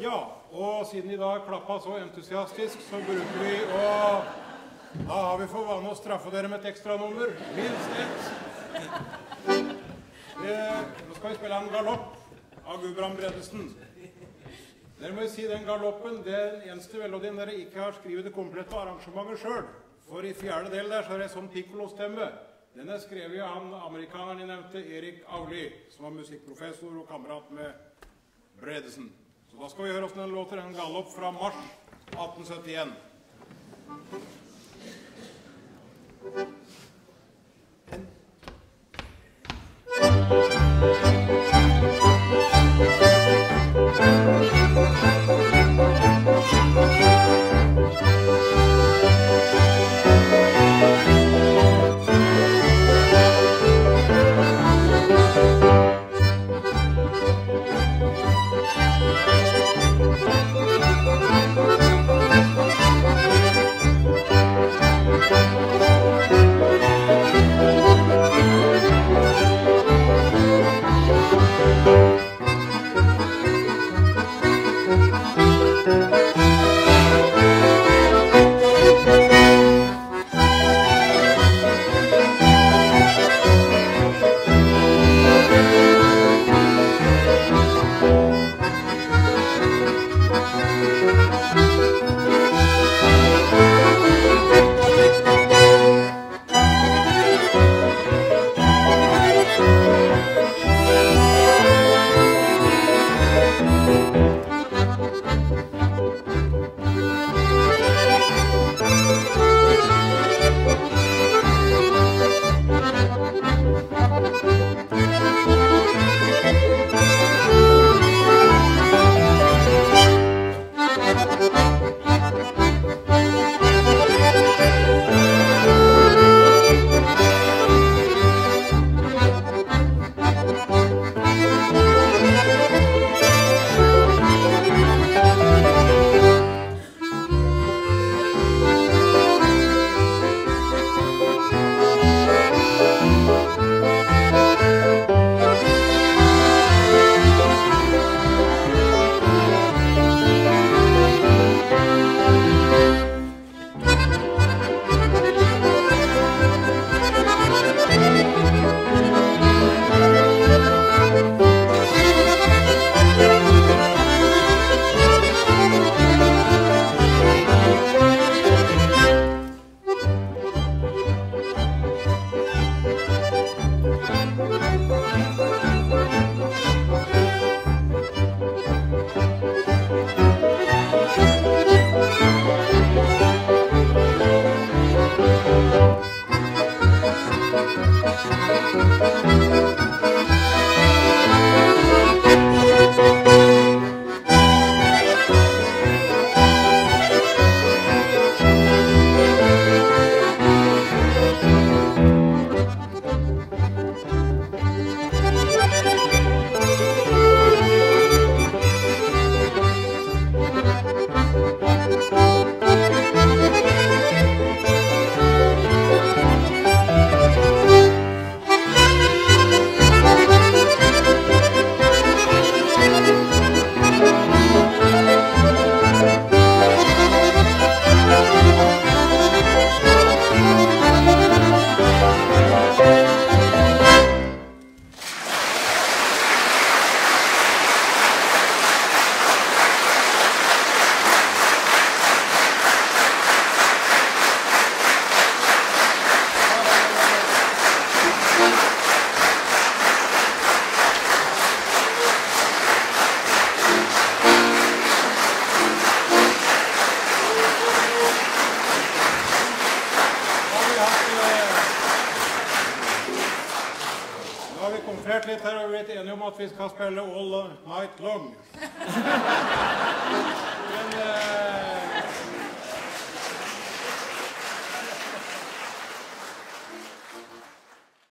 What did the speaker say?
Ja, og siden de da klappa så entusiastisk, så bruker vi å Da har vi for vane å straffe dere med et ekstranummer. Minst ett. Eh, nå skal vi spille en galopp av Gudbrand Bredesen. Dere må jo si den galoppen det er den eneste melodien dere ikke har skrevet det komplette arrangementet sjøl. For i fjerde del der så er det sånn pikkolostemme. Den er skrevet av han amerikaneren jeg nevnte, Erik Auli, som var musikkprofessor og kamerat med Bredesen. Så da skal vi høre åssen den låter. En galopp fra mars 1871. Nå Vi litt her og blitt enige om at vi skal spille All Night Long.